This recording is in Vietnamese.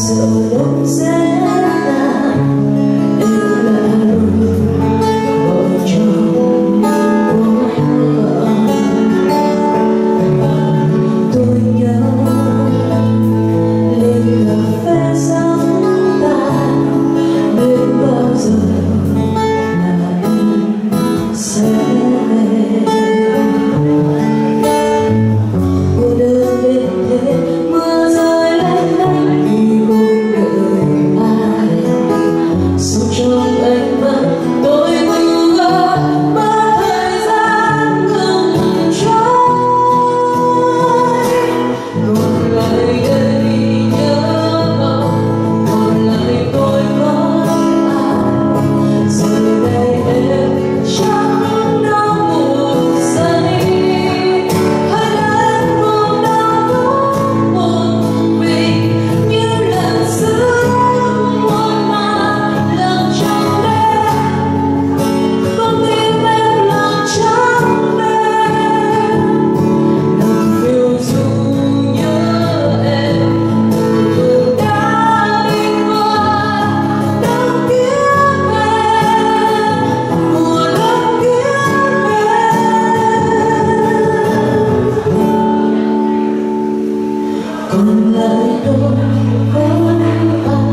So don't say còn lại tôi có ai